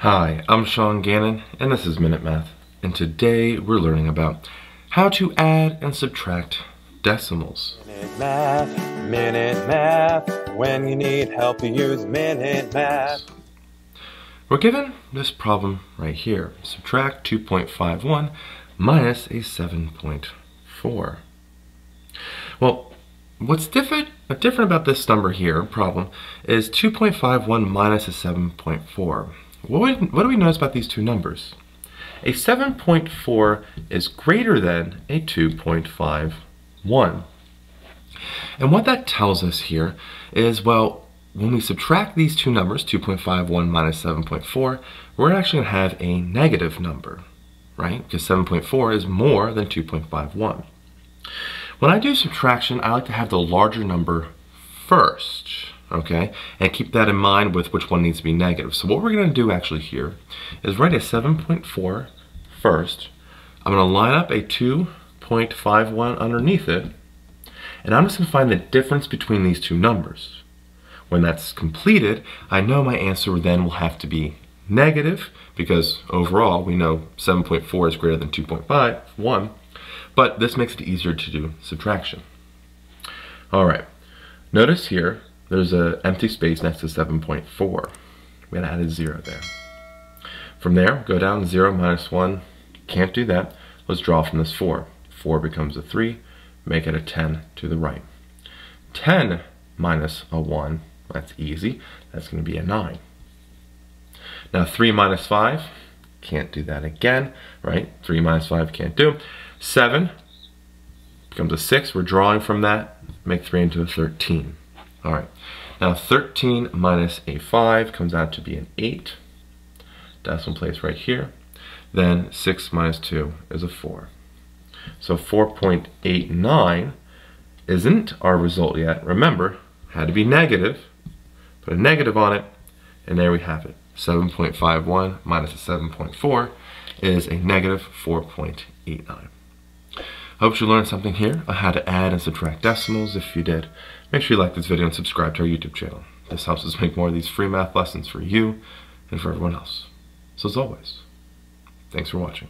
Hi, I'm Sean Gannon, and this is Minute Math. And today we're learning about how to add and subtract decimals. Minute Math, Minute Math. When you need help, you use Minute Math. We're given this problem right here. Subtract 2.51 minus a 7.4. Well, what's different, different about this number here, problem, is 2.51 minus a 7.4. What, what do we notice about these two numbers? A 7.4 is greater than a 2.51. And what that tells us here is, well, when we subtract these two numbers, 2.51 minus 7.4, we're actually going to have a negative number, right? Because 7.4 is more than 2.51. When I do subtraction, I like to have the larger number first, okay? And keep that in mind with which one needs to be negative. So what we're gonna do actually here is write a 7.4 first. I'm gonna line up a 2.51 underneath it, and I'm just gonna find the difference between these two numbers. When that's completed, I know my answer then will have to be negative, because overall we know 7.4 is greater than 2.51, but this makes it easier to do subtraction. All right, notice here, there's an empty space next to 7.4. We're gonna add a zero there. From there, go down zero minus one, can't do that. Let's draw from this four. Four becomes a three, make it a 10 to the right. 10 minus a one, that's easy. That's gonna be a nine. Now three minus five, can't do that again, right? Three minus five, can't do. Seven becomes a six, we're drawing from that, make three into a 13. All right, now 13 minus a 5 comes out to be an 8. Decimal place right here. Then 6 minus 2 is a 4. So 4.89 isn't our result yet. Remember, had to be negative. Put a negative on it, and there we have it. 7.51 minus a 7.4 is a negative 4.89. Hope you learned something here on how to add and subtract decimals. If you did, make sure you like this video and subscribe to our YouTube channel. This helps us make more of these free math lessons for you and for everyone else. So as always, thanks for watching.